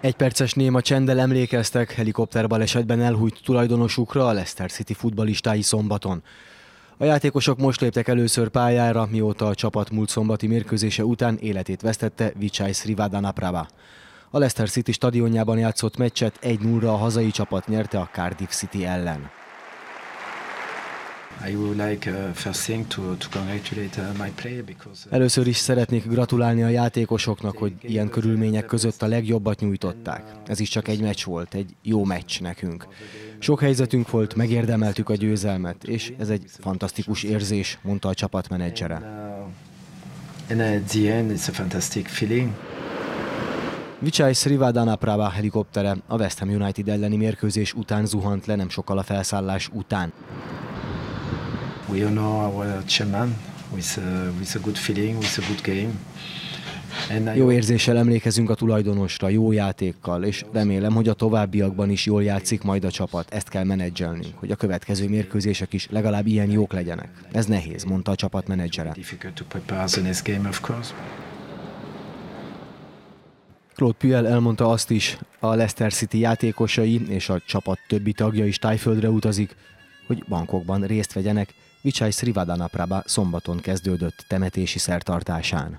Egy perces néma csenddel emlékeztek helikopterbalesetben elhújt tulajdonosukra a Leicester City futbalistái szombaton. A játékosok most léptek először pályára, mióta a csapat múlt szombati mérkőzése után életét vesztette Vichai Srivadanaprava. A Leicester City stadionjában játszott meccset 1-0-ra a hazai csapat nyerte a Cardiff City ellen. Először is szeretnék gratulálni a játékosoknak, hogy ilyen körülmények között a legjobbat nyújtották. Ez is csak egy meccs volt, egy jó meccs nekünk. Sok helyzetünk volt, megérdemeltük a győzelmet, és ez egy fantasztikus érzés, mondta a csapatmenedzsere. And at the end, it's a fantastic feeling. Vichai Srivadana Prava helikoptere a West Ham United elleni mérkőzés után zuhant le nem sokkal a felszállás után. We honor our chairman with a, with a good feeling, with a good game. Jó érzéssel emlékezünk a tulajdonosra, jó játékkal, és remélem, hogy a továbbiakban is jól játszik majd a csapat. Ezt kell menedzselnünk, hogy a következő mérkőzések is legalább ilyen jók legyenek. Ez nehéz, mondta a csapat menedzsere. Claude Puel elmondta azt is, a Leicester City játékosai és a csapat többi tagja is tájföldre utazik, hogy bankokban részt vegyenek, Vichai Srivadanapraba szombaton kezdődött temetési szertartásán.